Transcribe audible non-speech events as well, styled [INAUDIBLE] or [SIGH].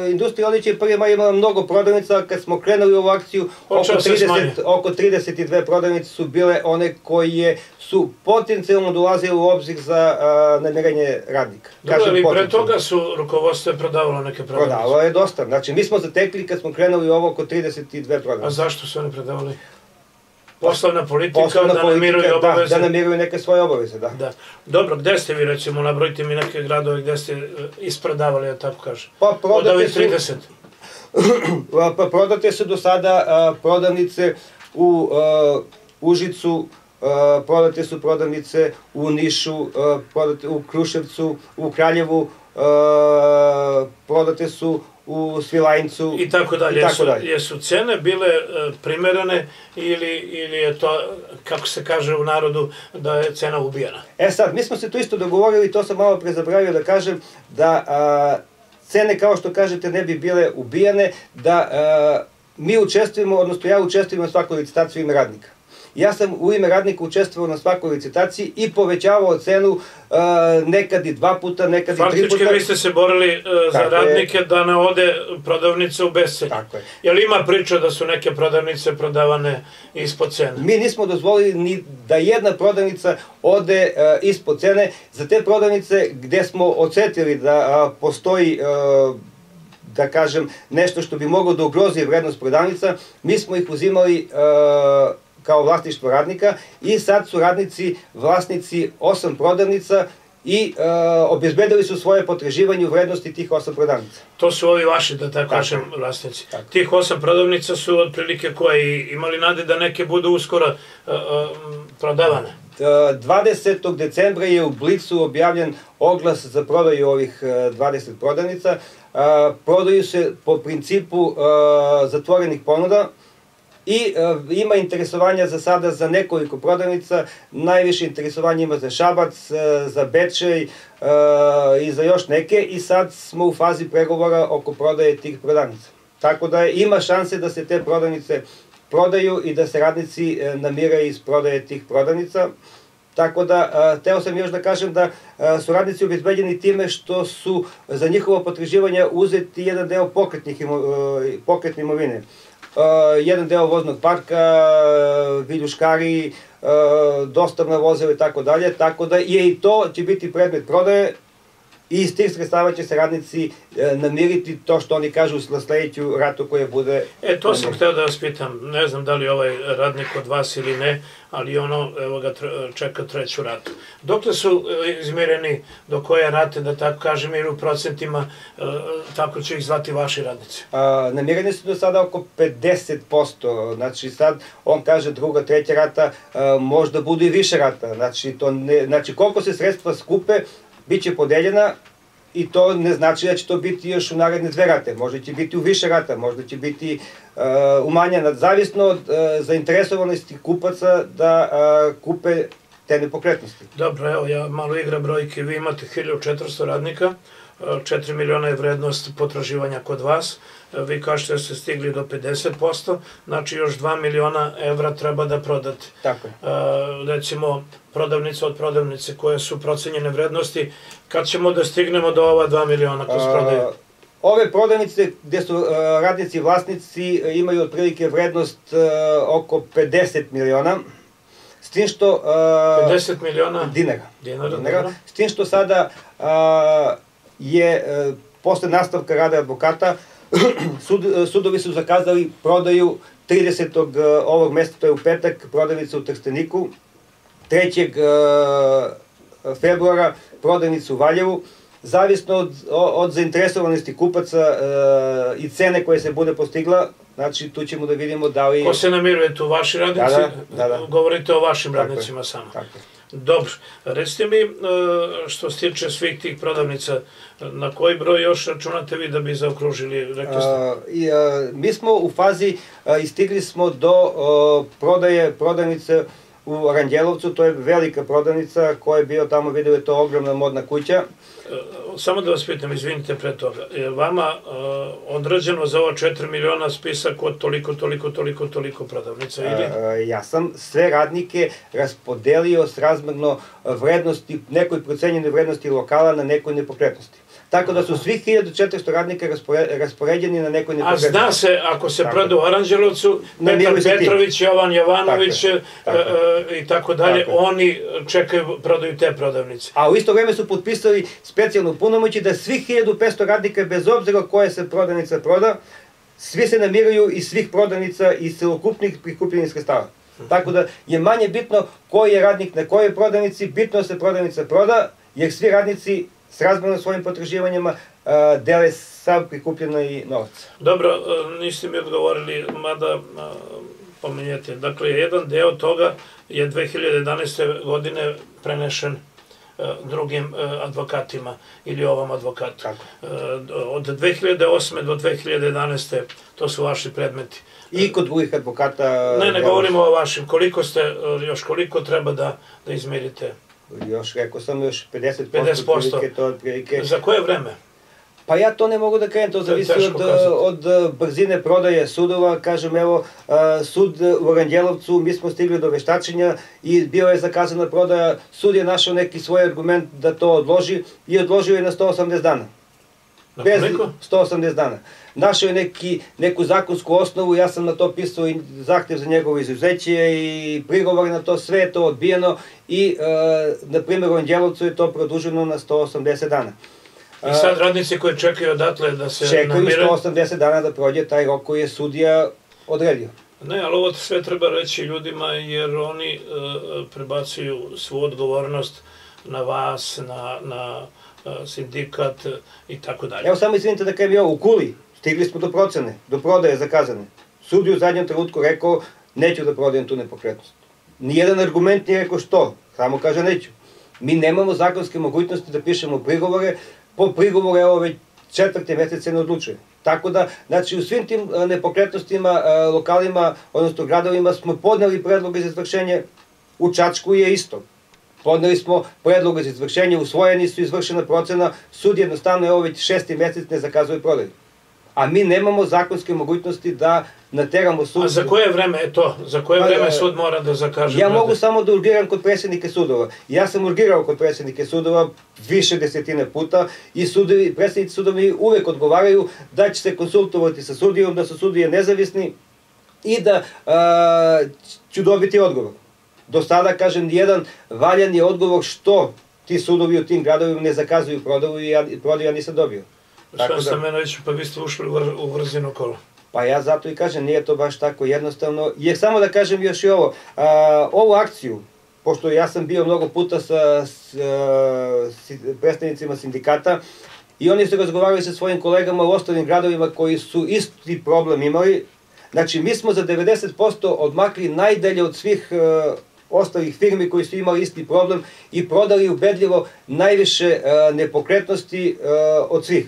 Industrija Olić je prvi maj imala mnogo prodavnica, kad smo krenuli u ovu akciju, oko, 30, oko 32 prodavnice su bile one koje su potencijalno dolazile u obzir za a, radnika. Dobro, ali pre toga su rukovodstvo prodavalo neke prodavnice? Prodavalo je dosta. Znači, mi smo zatekli kad smo krenuli ovo oko 32 prodavnice. A zašto su oni prodavali? Poslovna politika Poslovna da namiruju da, obaveze. Da, namiruju neke svoje obaveze, da. da. Dobro, gde ste vi recimo, nabrojite mi neke gradove gde ste e, isprodavali, ja tako kažem? Pa prodate Od ovih 30. Su, [CLEARS THROAT] pa prodate su do sada a, prodavnice u a, Užicu, a, prodate su prodavnice u Nišu, a, prodate u Kruševcu, u Kraljevu, a, prodate su u Svilajncu i tako dalje. I tako dalje. Jesu, jesu cene bile uh, primerene ili, ili je to, kako se kaže u narodu, da je cena ubijena? E sad, mi smo se tu isto dogovorili, to sam malo pre zabravio da kažem, da a, cene, kao što kažete, ne bi bile ubijane, da a, mi učestvujemo, odnosno ja učestvujem na svakoj licitaciji radnika. Ja sam u ime radnika učestvovao na svakoj licitaciji i povećavao cenu uh, nekad i dva puta, nekad Faktički i tri puta. Faktički vi ste se borili uh, za radnike je. da ne ode prodavnica u bescenje. Tako je. Jel ima priča da su neke prodavnice prodavane ispod cene? Mi nismo dozvolili ni da jedna prodavnica ode uh, ispod cene. Za te prodavnice gde smo osetili da postoji uh, da kažem, nešto što bi moglo da ugrozi vrednost prodavnica, mi smo ih uzimali uh, kao vlasništvo radnika i sad su radnici vlasnici osam prodavnica i e, obezbedili su svoje potraživanje u vrednosti tih osam prodavnica. To su ovi vaši, da tako, kažem, vlasnici. Tako. Tih osam prodavnica su otprilike koje imali nade da neke budu uskoro e, e, prodavane. 20. decembra je u Blicu objavljen oglas za prodaju ovih 20 prodavnica. Prodaju se po principu zatvorenih ponuda, I e, ima interesovanja za sada za nekoliko prodavnica, najviše interesovanja ima za Šabac, e, za Bečej e, i za još neke i sad smo u fazi pregovora oko prodaje tih prodavnica. Tako da ima šanse da se te prodavnice prodaju i da se radnici e, namire iz prodaje tih prodavnica. Tako da, a, teo sam još da kažem da a, su radnici obezbeđeni time što su za njihovo potraživanje uzeti jedan deo pokretnih imo, e, pokretne imovine jedan deo voznog parka, uh, viljuškari, uh, dostavna vozila i tako dalje, tako da je i to će biti predmet prodaje i iz tih sredstava će se radnici e, namiriti to što oni kažu na sledeću ratu koje bude... E, to sam hteo da vas pitam, ne znam da li ovaj radnik od vas ili ne, ali ono, evo ga, čeka treću ratu. Dokle su e, izmireni? Do koje rate, da tako kažem, ili u procentima, e, tako će ih zvati vaši radnici? A, namireni su do sada oko 50%, znači sad on kaže druga, treća rata, a, možda budu i više rata, znači, to ne, znači koliko se sredstva skupe, biće podeljena i to ne znači da će to biti još u naredne dve rate, možda će biti u više rata, možda će biti uh, umanjena, zavisno od uh, zainteresovanosti kupaca da uh, kupe te nepokretnosti. Dobro, evo ja malo igra brojke, vi imate 1400 radnika, 4 miliona je vrednost potraživanja kod vas, vi kažete da ste stigli do 50%, znači još 2 miliona evra treba da prodate. Tako je. recimo, prodavnice od prodavnice koje su procenjene vrednosti, kad ćemo da stignemo do ova 2 miliona kroz prodaju? Ove prodavnice gde su uh, radnici vlasnici imaju otprilike vrednost uh, oko 50 miliona. S tim što... Uh, 50 miliona dinara. Dinara, dinara. S tim što sada je uh, posle nastavka rada advokata [CLEARS THROAT] Sud, sudovi su zakazali prodaju 30. ovog mesta, to je u petak, prodavnica u Trsteniku, 3. februara prodavnicu u Valjevu, zavisno od, od zainteresovanosti kupaca e, i cene koje se bude postigla, znači tu ćemo da vidimo da li... Ko se namiruje tu, vaši radnici? Da, da, da, da. Govorite o vašim tako radnicima je, samo. Tako je. Dobro, recite mi, e, što se tiče svih tih prodavnica, na koji broj još računate vi da bi zaokružili, rekli ste? A, i, a, mi smo u fazi, a, istigli smo do a, prodaje prodavnice u Aranđelovcu, to je velika prodavnica koja je bio tamo, vidio je to ogromna modna kuća. E, samo da vas pitam, izvinite pre toga, je vama uh, odrađeno za ova 4 miliona spisak od toliko, toliko, toliko, toliko prodavnica ili? Uh, ja sam sve radnike raspodelio s razmerno vrednosti, nekoj procenjenoj vrednosti lokala na nekoj nepokretnosti. Tako da su svih 1400 radnika raspore, raspoređeni na nekoj A nepokretnosti. zna se, ako se proda u Aranđelovcu, Petar. Petrović, Jovan Jovanović Tako tako e, e, i tako dalje, Tako oni čekaju, prodaju te prodavnice. A u isto vreme su potpisali specijalnu punomoći da svih 1500 radnika, bez obzira koje se prodavnica proda, svi se namiruju iz svih prodavnica i celokupnih prikupljenih sredstava. Tako da je manje bitno koji je radnik na kojoj prodavnici, bitno da se prodavnica proda, jer svi radnici s razmjerno svojim potraživanjima a, dele sav prikupljeni novac. Dobro, e, niste mi odgovorili, mada a, pomenjete. Dakle, jedan deo toga je 2011. godine prenešen e, drugim e, advokatima ili ovom advokatu. Tako. E, Od 2008. do 2011. to su vaši predmeti. I kod drugih advokata... Ne, ne evo, govorimo o vašim. Koliko ste, e, još koliko treba da, da izmerite? Još, rekao sam, još 50%, 50%. otprilike, to otprilike. Za koje vreme? Pa ja to ne mogu da krenem, to zavisi od, od eh, brzine prodaje sudova. Kažem, evo, eh, sud u Oranđelovcu, mi smo stigli do veštačenja i bio je zakazana prodaja. Sud je našao neki svoj argument da to odloži i odložio je na 180 dana. Na Bez koliko? 180 dana. Našao je neki, neku zakonsku osnovu, ja sam na to pisao i zahtev za njegovo izuzeće i prigovor na to, sve je to odbijeno i, e, na primjer, u Anđelovcu je to produženo na 180 dana. I sad radnici koji čekaju odatle da se Čekaju namire... 180 dana da prođe taj rok koji je sudija odredio. Ne, ali ovo sve treba reći ljudima jer oni e, prebacuju svu odgovornost na vas, na, na e, sindikat e, i tako dalje. Evo samo izvinite da kažem ovo, u Kuli stigli smo do procene, do prodaje zakazane. Sud je u zadnjem trenutku rekao neću da prodajem tu nepokretnost. Nijedan argument nije rekao što, samo kaže neću. Mi nemamo zakonske mogućnosti da pišemo prigovore, po prigovoru evo već četvrte mesece ne odlučuje. Tako da, znači u svim tim a, nepokretnostima, a, lokalima, odnosno gradovima smo podneli predloge za izvršenje, u Čačku je isto. Podneli smo predloge za izvršenje, usvojeni su izvršena procena, sud jednostavno evo već šesti mesec ne zakazuje prodaju. A mi nemamo zakonske mogućnosti da nateramo sud. A za koje vreme je to? Za koje Pa, vreme e, sud mora da zakaže? Ja mogu samo da urgiram kod predsjednike sudova. Ja sam urgirao kod predsjednike sudova više desetine puta i sudovi, predsjednici sudovi uvek odgovaraju da će se konsultovati sa sudijom, da su sudije nezavisni i da a, ću dobiti odgovor. Do sada, kažem, jedan valjan je odgovor što ti sudovi u tim gradovima ne zakazuju prodaju i ja, prodaju ja nisam dobio. Tako Šta da- sam Menoviću, pa vi ste ušli u, vr, u vrzino kolo. Pa ja zato i kažem, nije to baš tako jednostavno. Jer samo da kažem još i ovo, a, ovu akciju, pošto ja sam bio mnogo puta sa, s, a, si- predstavnicima sindikata, i oni su razgovarali sa svojim kolegama u ostalim gradovima koji su isti problem imali. Znači, mi smo za 90% odmakli najdalje od svih e, ostalih firmi koji su imali isti problem i prodali ubedljivo najviše e, nepokretnosti e, od svih.